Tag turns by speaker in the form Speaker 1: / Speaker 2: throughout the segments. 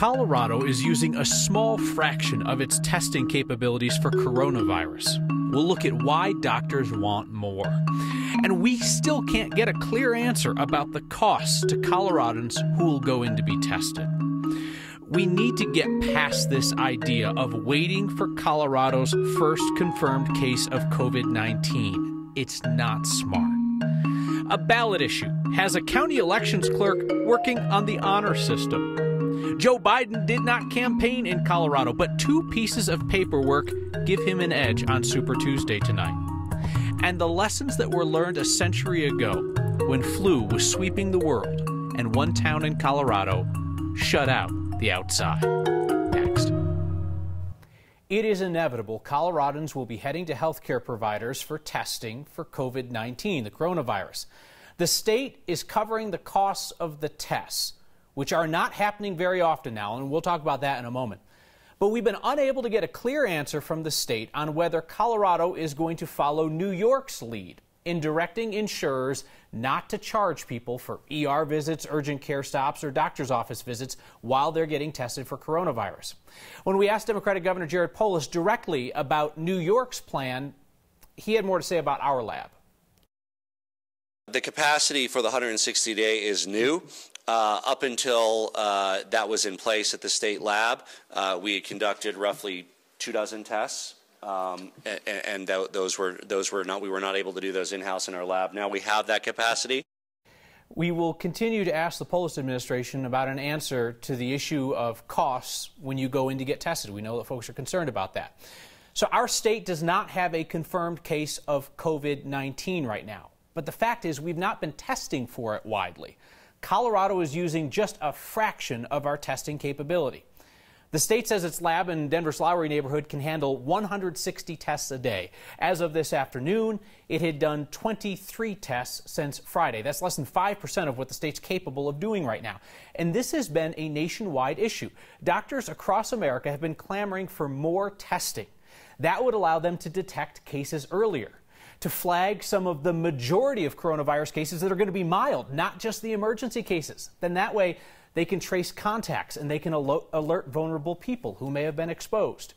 Speaker 1: Colorado is using a small fraction of its testing capabilities for coronavirus. We'll look at why doctors want more. And we still can't get a clear answer about the costs to Coloradans who will go in to be tested. We need to get past this idea of waiting for Colorado's first confirmed case of COVID 19. It's not smart. A ballot issue has a county elections clerk working on the honor system. Joe Biden did not campaign in Colorado, but two pieces of paperwork give him an edge on Super Tuesday tonight. And the lessons that were learned a century ago when flu was sweeping the world and one town in Colorado shut out the outside. Next. It is inevitable Coloradans will be heading to healthcare providers for testing for COVID 19, the coronavirus. The state is covering the costs of the tests, which are not happening very often now, and we'll talk about that in a moment. But we've been unable to get a clear answer from the state on whether Colorado is going to follow New York's lead in directing insurers not to charge people for ER visits, urgent care stops, or doctor's office visits while they're getting tested for coronavirus. When we asked Democratic Governor Jared Polis directly about New York's plan, he had more to say about our lab.
Speaker 2: The capacity for the 160 day is new. Uh, up until uh, that was in place at the state lab, uh, we had conducted roughly two dozen tests um, and, and th those were those were not we were not able to do those in house in our lab. Now we have that capacity.
Speaker 1: We will continue to ask the Polis administration about an answer to the issue of costs when you go in to get tested. We know that folks are concerned about that. So our state does not have a confirmed case of COVID-19 right now. But the fact is we've not been testing for it widely. Colorado is using just a fraction of our testing capability. The state says its lab in Denver's Lowry neighborhood can handle 160 tests a day. As of this afternoon, it had done 23 tests since Friday. That's less than 5% of what the state's capable of doing right now. And this has been a nationwide issue. Doctors across America have been clamoring for more testing. That would allow them to detect cases earlier to flag some of the majority of coronavirus cases that are going to be mild, not just the emergency cases. Then that way, they can trace contacts and they can alert vulnerable people who may have been exposed.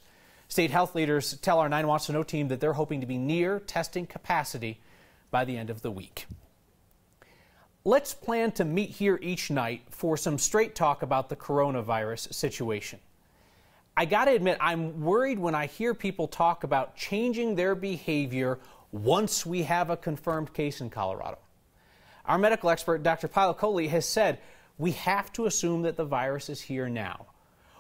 Speaker 1: State health leaders tell our 9 Wants to Know team that they're hoping to be near testing capacity by the end of the week. Let's plan to meet here each night for some straight talk about the coronavirus situation. I got to admit, I'm worried when I hear people talk about changing their behavior once we have a confirmed case in Colorado. Our medical expert, Dr. Payal Kohli, has said we have to assume that the virus is here now.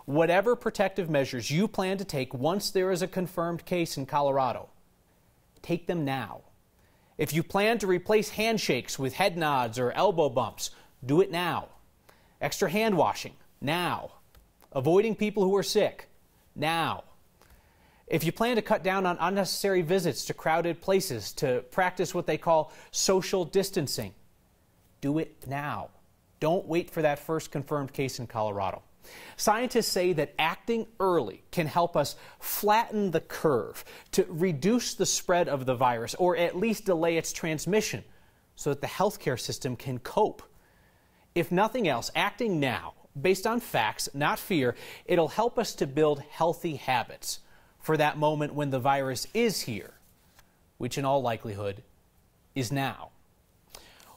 Speaker 1: Whatever protective measures you plan to take once there is a confirmed case in Colorado, take them now. If you plan to replace handshakes with head nods or elbow bumps, do it now. Extra hand washing, now. Avoiding people who are sick, now. If you plan to cut down on unnecessary visits to crowded places to practice what they call social distancing, do it now. Don't wait for that first confirmed case in Colorado. Scientists say that acting early can help us flatten the curve to reduce the spread of the virus or at least delay its transmission so that the healthcare system can cope. If nothing else, acting now, based on facts, not fear, it'll help us to build healthy habits for that moment when the virus is here, which in all likelihood is now.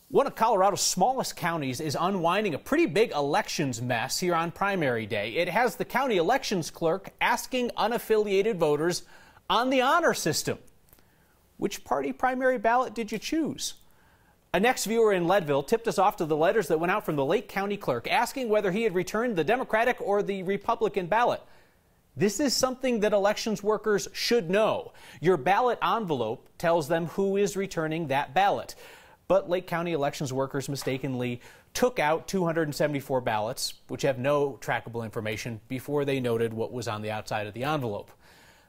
Speaker 1: One of Colorado's smallest counties is unwinding a pretty big elections mess here on primary day. It has the county elections clerk asking unaffiliated voters on the honor system. Which party primary ballot did you choose? A next viewer in Leadville tipped us off to the letters that went out from the Lake County clerk asking whether he had returned the Democratic or the Republican ballot. This is something that elections workers should know. Your ballot envelope tells them who is returning that ballot. But Lake County elections workers mistakenly took out 274 ballots, which have no trackable information, before they noted what was on the outside of the envelope.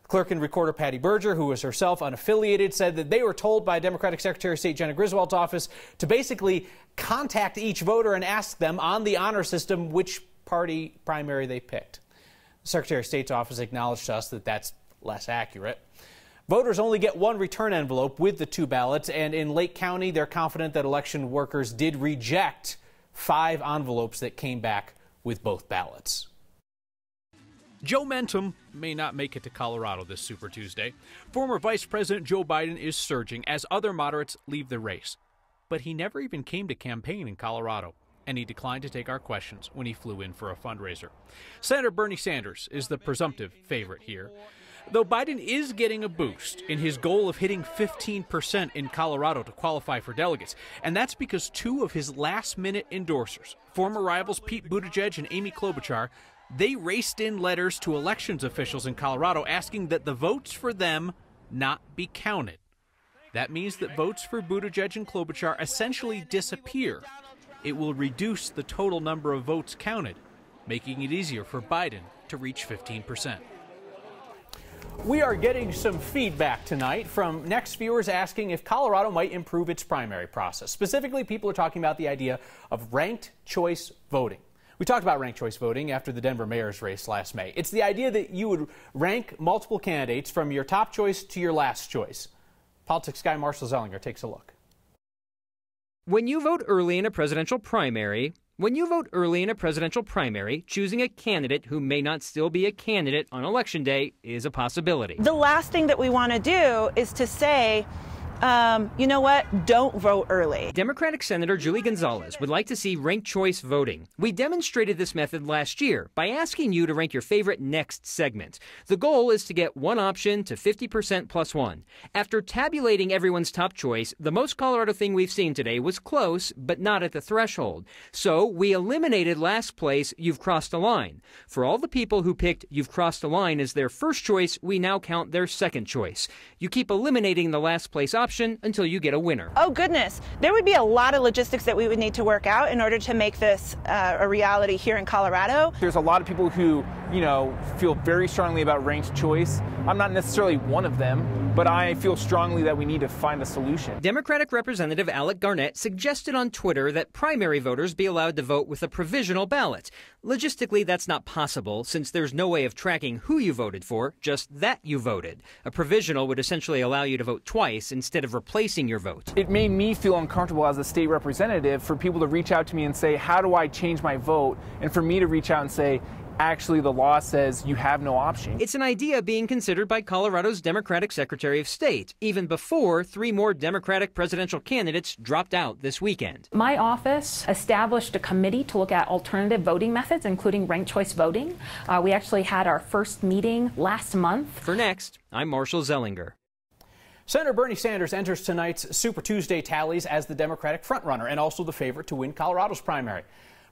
Speaker 1: Clerk and recorder Patty Berger, who was herself unaffiliated, said that they were told by Democratic Secretary of State Jena Griswold's office to basically contact each voter and ask them on the honor system which party primary they picked. Secretary of State's office acknowledged to us that that's less accurate. Voters only get one return envelope with the two ballots, and in Lake County, they're confident that election workers did reject five envelopes that came back with both ballots. Joe Mentum may not make it to Colorado this Super Tuesday. Former Vice President Joe Biden is surging as other moderates leave the race. But he never even came to campaign in Colorado, and he declined to take our questions when he flew in for a fundraiser. Senator Bernie Sanders is the presumptive favorite here. Though Biden is getting a boost in his goal of hitting 15% in Colorado to qualify for delegates, and that's because two of his last minute endorsers, former rivals Pete Buttigieg and Amy Klobuchar, they raced in letters to elections officials in Colorado asking that the votes for them not be counted. That means that votes for Buttigieg and Klobuchar essentially disappear. It will reduce the total number of votes counted, making it easier for Biden to reach 15 percent. We are getting some feedback tonight from Next viewers asking if Colorado might improve its primary process. Specifically, people are talking about the idea of ranked choice voting. We talked about ranked choice voting after the Denver mayor's race last May. It's the idea that you would rank multiple candidates from your top choice to your last choice. Politics guy Marshall Zelinger takes a look.
Speaker 3: When you vote early in a presidential primary, when you vote early in a presidential primary, choosing a candidate who may not still be a candidate on election day is a possibility.
Speaker 4: The last thing that we want to do is to say, um, you know what? Don't vote early.
Speaker 3: Democratic Senator Julie Gonzales would like to see ranked choice voting. We demonstrated this method last year by asking you to rank your favorite next segment. The goal is to get one option to 50% plus one. After tabulating everyone's top choice, the most Colorado thing we've seen today was close, but not at the threshold. So we eliminated last place, You've Crossed a Line. For all the people who picked You've Crossed a Line as their first choice, we now count their second choice. You keep eliminating the last place option option until you get a winner.
Speaker 4: Oh, goodness. There would be a lot of logistics that we would need to work out in order to make this uh, a reality here in Colorado.
Speaker 5: There's a lot of people who, you know, feel very strongly about ranked choice. I'm not necessarily one of them, but I feel strongly that we need to find a solution.
Speaker 3: Democratic Representative Alec Garnett suggested on Twitter that primary voters be allowed to vote with a provisional ballot. Logistically, that's not possible since there's no way of tracking who you voted for, just that you voted. A provisional would essentially allow you to vote twice instead instead of replacing your vote.
Speaker 5: It made me feel uncomfortable as a state representative for people to reach out to me and say, How do I change my vote? And for me to reach out and say, actually the law says you have no option.
Speaker 3: It's an idea being considered by Colorado's Democratic Secretary of State, even before three more Democratic presidential candidates dropped out this weekend.
Speaker 6: My office established a committee to look at alternative voting methods, including ranked choice voting. Uh, we actually had our first meeting last month.
Speaker 3: For next, I'm Marshall Zelinger.
Speaker 1: Senator Bernie Sanders enters tonight's Super Tuesday tallies as the Democratic frontrunner and also the favorite to win Colorado's primary.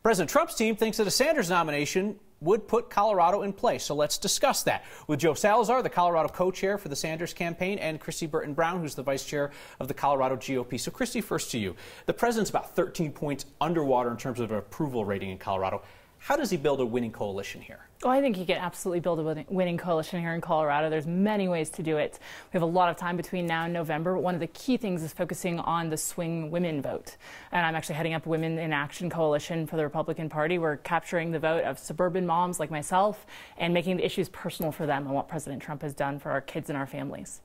Speaker 1: President Trump's team thinks that a Sanders nomination would put Colorado in place. So let's discuss that with Joe Salazar, the Colorado co-chair for the Sanders campaign, and Kristi Burton Brown, who's the vice chair of the Colorado GOP. So Kristi, first to you. The president's about 13 points underwater in terms of approval rating in Colorado. How does he build a winning coalition here?
Speaker 7: Well, I think he can absolutely build a winning coalition here in Colorado. There's many ways to do it. We have a lot of time between now and November, but one of the key things is focusing on the swing women vote. And I'm actually heading up Women in Action Coalition for the Republican Party. We're capturing the vote of suburban moms like myself and making the issues personal for them and what President Trump has done for our kids and our families.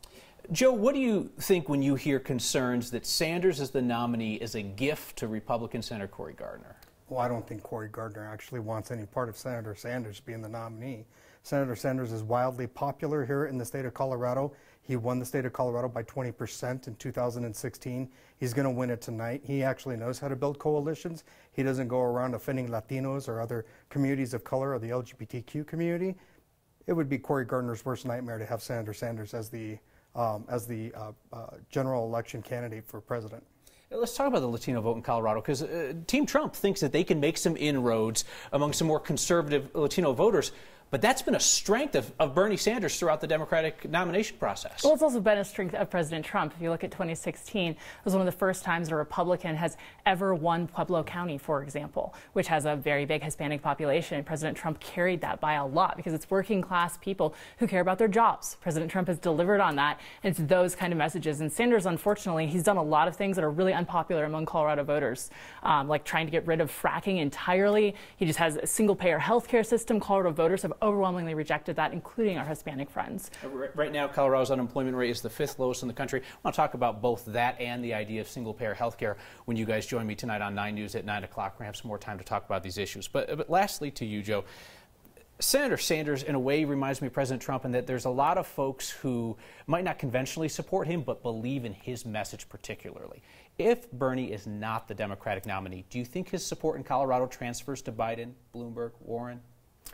Speaker 1: Joe, what do you think when you hear concerns that Sanders as the nominee is a gift to Republican Senator Cory Gardner?
Speaker 8: Well, I don't think Cory Gardner actually wants any part of Senator Sanders being the nominee. Senator Sanders is wildly popular here in the state of Colorado. He won the state of Colorado by 20% in 2016. He's going to win it tonight. He actually knows how to build coalitions. He doesn't go around offending Latinos or other communities of color or the LGBTQ community. It would be Cory Gardner's worst nightmare to have Senator Sanders as the um, as the uh, uh, general election candidate for president.
Speaker 1: Let's talk about the Latino vote in Colorado because uh, Team Trump thinks that they can make some inroads among some more conservative Latino voters. But that's been a strength of, of, Bernie Sanders throughout the Democratic nomination process.
Speaker 7: Well, it's also been a strength of President Trump. If you look at 2016, it was one of the first times a Republican has ever won Pueblo County, for example, which has a very big Hispanic population. And President Trump carried that by a lot because it's working class people who care about their jobs. President Trump has delivered on that. And it's those kind of messages. And Sanders, unfortunately, he's done a lot of things that are really unpopular among Colorado voters, um, like trying to get rid of fracking entirely. He just has a single payer health care system. Colorado voters have overwhelmingly rejected that, including our Hispanic friends.
Speaker 1: Uh, right now, Colorado's unemployment rate is the fifth lowest in the country. I want to talk about both that and the idea of single payer health care when you guys join me tonight on 9 News at 9 o'clock. We're going to have some more time to talk about these issues. But, uh, but lastly, to you, Joe. Senator Sanders, in a way, reminds me of President Trump in that there's a lot of folks who might not conventionally support him, but believe in his message particularly. If Bernie is not the Democratic nominee, do you think his support in Colorado transfers to Biden, Bloomberg, Warren?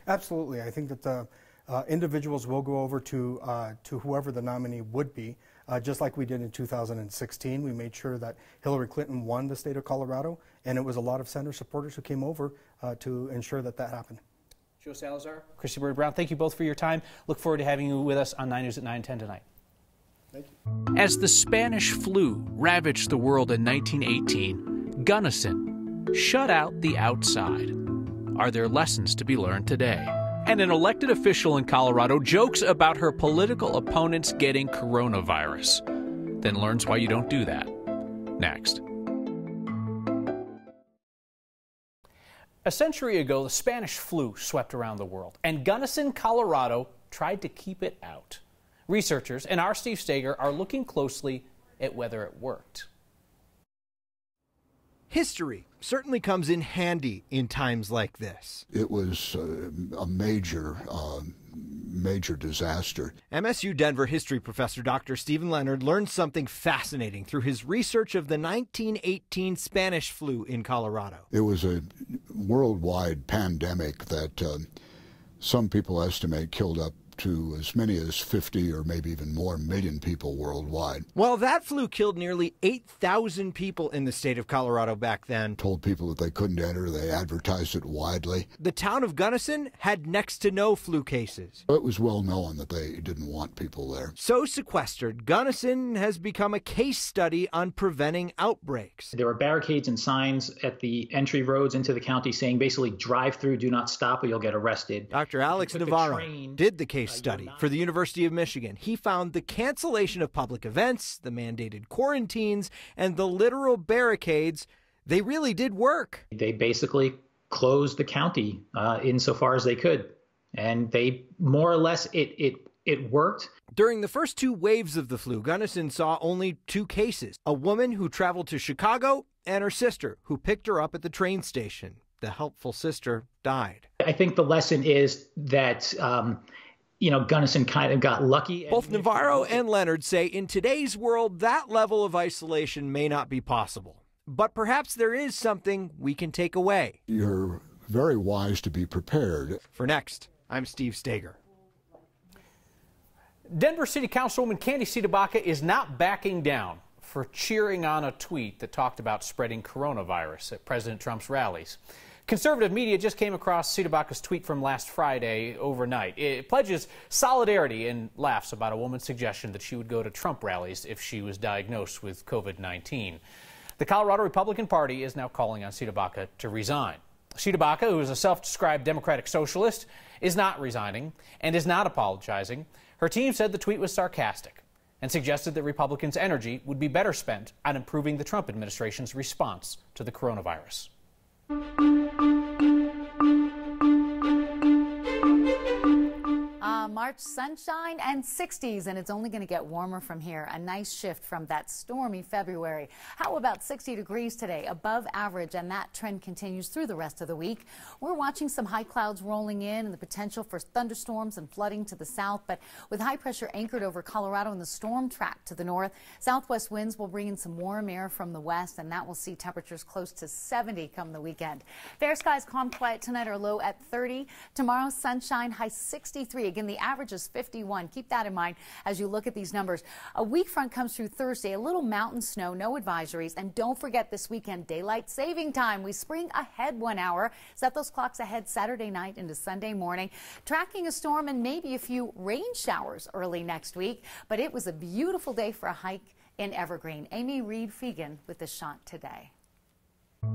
Speaker 8: Absolutely. I think that the uh, individuals will go over to uh, to whoever the nominee would be, uh, just like we did in 2016. We made sure that Hillary Clinton won the state of Colorado, and it was a lot of senator supporters who came over uh, to ensure that that happened.
Speaker 1: Joe Salazar, Kristi Burton Brown, thank you both for your time. Look forward to having you with us on 9 News at 9:10 tonight.
Speaker 8: Thank you.
Speaker 1: As the Spanish flu ravaged the world in 1918, Gunnison shut out the outside. Are there lessons to be learned today? And an elected official in Colorado jokes about her political opponents getting coronavirus, then learns why you don't do that. Next. A century ago, the Spanish flu swept around the world, and Gunnison, Colorado tried to keep it out. Researchers and our Steve Staeger are looking closely at whether it worked.
Speaker 9: History certainly comes in handy in times like this.
Speaker 10: It was uh, a major, uh, major disaster.
Speaker 9: MSU Denver history professor Dr. Stephen Leonard learned something fascinating through his research of the 1918 Spanish flu in Colorado.
Speaker 10: It was a worldwide pandemic that uh, some people estimate killed up to as many as 50 or maybe even more million people worldwide.
Speaker 9: Well, that flu killed nearly 8,000 people in the state of Colorado back then.
Speaker 10: Told people that they couldn't enter, they advertised it widely.
Speaker 9: The town of Gunnison had next to no flu cases.
Speaker 10: It was well known that they didn't want people there.
Speaker 9: So sequestered, Gunnison has become a case study on preventing outbreaks.
Speaker 11: There were barricades and signs at the entry roads into the county saying basically drive through, do not stop, or you'll get arrested.
Speaker 9: Dr. Alex Navarro did the case study for the University of Michigan. He found the cancellation of public events, the mandated quarantines, and the literal barricades, they really did work.
Speaker 11: They basically closed the county uh, insofar as they could. And they more or less, it, it, it worked.
Speaker 9: During the first two waves of the flu, Gunnison saw only two cases a woman who traveled to Chicago and her sister, who picked her up at the train station. The helpful sister died.
Speaker 11: I think the lesson is that. Um, you know, Gunnison kind of got lucky.
Speaker 9: Both Navarro and Leonard say in today's world, that level of isolation may not be possible. But perhaps there is something we can take away.
Speaker 10: You're very wise to be prepared.
Speaker 9: For next, I'm Steve Staeger.
Speaker 1: Denver City Councilwoman Candi CdeBaca is not backing down for cheering on a tweet that talked about spreading coronavirus at President Trump's rallies. Conservative media just came across CdeBaca's tweet from last Friday overnight. It pledges solidarity and laughs about a woman's suggestion that she would go to Trump rallies if she was diagnosed with COVID 19. The Colorado Republican Party is now calling on CdeBaca to resign. CdeBaca, who is a self described Democratic socialist, is not resigning and is not apologizing. Her team said the tweet was sarcastic and suggested that Republicans' energy would be better spent on improving the Trump administration's response to the coronavirus.
Speaker 12: March sunshine and 60s, and it's only going to get warmer from here. A nice shift from that stormy February. How about 60 degrees today, above average, and that trend continues through the rest of the week. We're watching some high clouds rolling in and the potential for thunderstorms and flooding to the south, but with high pressure anchored over Colorado and the storm track to the north, southwest winds will bring in some warm air from the west, and that will see temperatures close to 70 come the weekend. Fair skies, calm, quiet tonight are low at 30. Tomorrow, sunshine, high 63. Again, the average is 51. Keep that in mind as you look at these numbers. A weak front comes through Thursday, a little mountain snow, no advisories. And don't forget this weekend, daylight saving time. We spring ahead one hour. Set those clocks ahead Saturday night into Sunday morning. Tracking a storm and maybe a few rain showers early next week. But it was a beautiful day for a hike in Evergreen. Amy Reed Fegan with the shot today.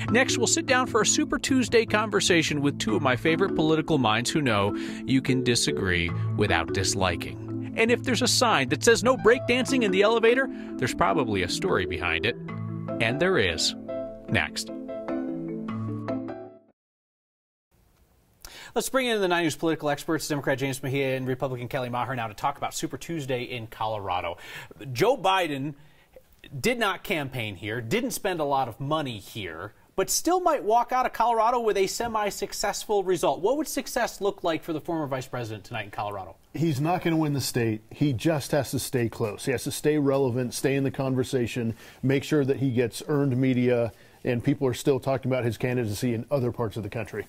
Speaker 1: Next, we'll sit down for a Super Tuesday conversation with two of my favorite political minds who know you can disagree without disliking. And if there's a sign that says no breakdancing in the elevator, there's probably a story behind it. And there is. Next. Let's bring in the Nine News political experts, Democrat James Mejia and Republican Kelly Maher, now to talk about Super Tuesday in Colorado. Joe Biden did not campaign here, didn't spend a lot of money here, but still might walk out of Colorado with a semi successful result. What would success look like for the former vice president tonight in Colorado?
Speaker 13: He's not going to win the state. He just has to stay close. He has to stay relevant, stay in the conversation, make sure that he gets earned media, and people are still talking about his candidacy in other parts of the country.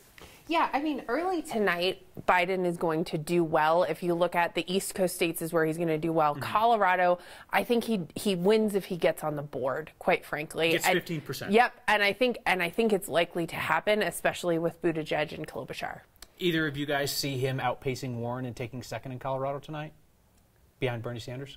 Speaker 14: Yeah, I mean, early tonight, Biden is going to do well. If you look at the East Coast states, is where he's going to do well. Mm-hmm. Colorado, I think he he wins if he gets on the board. Quite frankly,
Speaker 1: gets fifteen percent.
Speaker 14: Yep, and I think and I think it's likely to happen, especially with Buttigieg and Klobuchar.
Speaker 1: Either of you guys see him outpacing Warren and taking second in Colorado tonight, behind Bernie Sanders?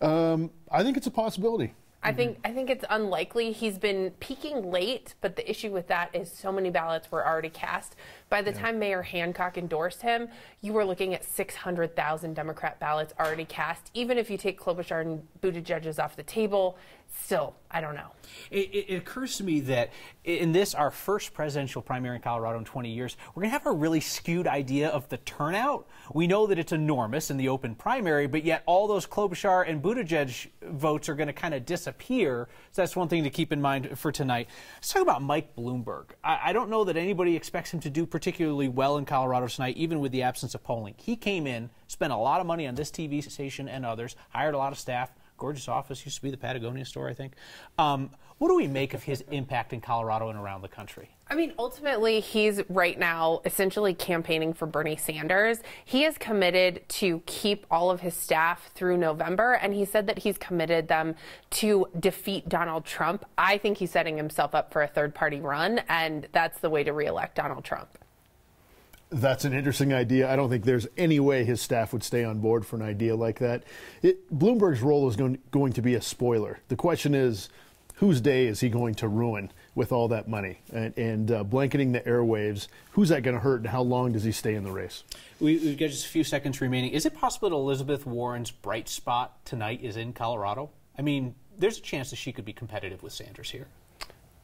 Speaker 13: Um, I think it's a possibility.
Speaker 14: I think mm-hmm. I think it's unlikely. He's been peaking late, but the issue with that is so many ballots were already cast. By the yeah. time Mayor Hancock endorsed him, you were looking at 600,000 Democrat ballots already cast. Even if you take Klobuchar and Buttigieg off the table, still, I don't know.
Speaker 1: It, it, occurs to me that in this, our first presidential primary in Colorado in 20 years, we're going to have a really skewed idea of the turnout. We know that it's enormous in the open primary, but yet all those Klobuchar and Buttigieg votes are going to kind of disappear. So that's one thing to keep in mind for tonight. Let's talk about Mike Bloomberg. I, I don't know that anybody expects him to do particularly well in Colorado tonight, even with the absence of polling. He came in, spent a lot of money on this TV station and others, hired a lot of staff gorgeous office. Used to be the Patagonia store, I think. Um, what do we make of his impact in Colorado and around the country?
Speaker 14: I mean, ultimately, he's right now essentially campaigning for Bernie Sanders. He is committed to keep all of his staff through November, and he said that he's committed them to defeat Donald Trump. I think he's setting himself up for a third party run, and that's the way to reelect Donald Trump.
Speaker 13: That's an interesting idea. I don't think there's any way his staff would stay on board for an idea like that. It, Bloomberg's role is going, going to be a spoiler. The question is, whose day is he going to ruin with all that money and, and uh, blanketing the airwaves? Who's that going to hurt, and how long does he stay in the race?
Speaker 1: We, have got just a few seconds remaining. Is it possible that Elizabeth Warren's bright spot tonight is in Colorado? I mean, there's a chance that she could be competitive with Sanders here.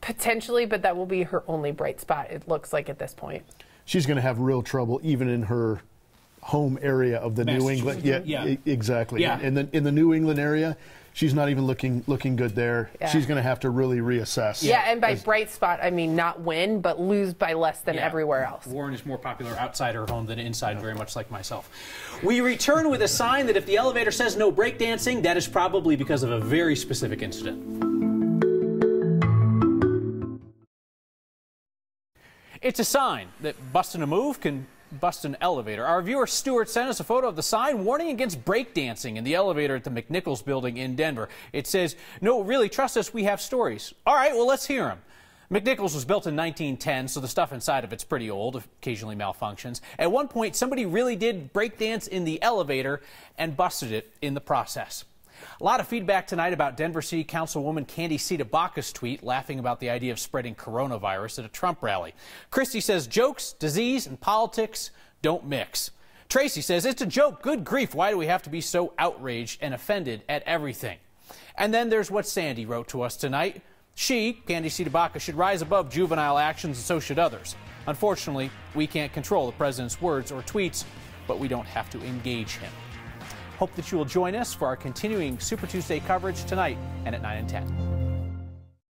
Speaker 14: Potentially, but that will be her only bright spot, it looks like at this point
Speaker 13: she's going to have real trouble even in her home area of the New England.
Speaker 1: Yeah, yeah.
Speaker 13: exactly.
Speaker 1: Yeah.
Speaker 13: In the in the New England area, she's not even looking looking good there. Yeah. She's going to have to really reassess.
Speaker 14: Yeah, and by bright spot, I mean not win, but lose by less than yeah. everywhere else.
Speaker 1: Warren is more popular outside her home than inside, yeah. very much like myself. We return with a sign that if the elevator says no breakdancing, that is probably because of a very specific incident. It's a sign that busting a move can bust an elevator. Our viewer Stuart sent us a photo of the sign warning against breakdancing in the elevator at the McNichols building in Denver. It says, No, really, trust us, we have stories. All right, well, let's hear them. McNichols was built in 1910, so the stuff inside of it's pretty old, occasionally malfunctions. At one point, somebody really did breakdance in the elevator and busted it in the process. A lot of feedback tonight about Denver City Councilwoman Candi CdeBaca tweet laughing about the idea of spreading coronavirus at a Trump rally. Christy says jokes, disease, and politics don't mix. Tracy says it's a joke. Good grief. Why do we have to be so outraged and offended at everything? And then there's what Sandy wrote to us tonight. She, Candi CdeBaca should rise above juvenile actions and so should others. Unfortunately, we can't control the president's words or tweets, but we don't have to engage him. Hope that you will join us for our continuing Super Tuesday coverage tonight and at 9 and 10.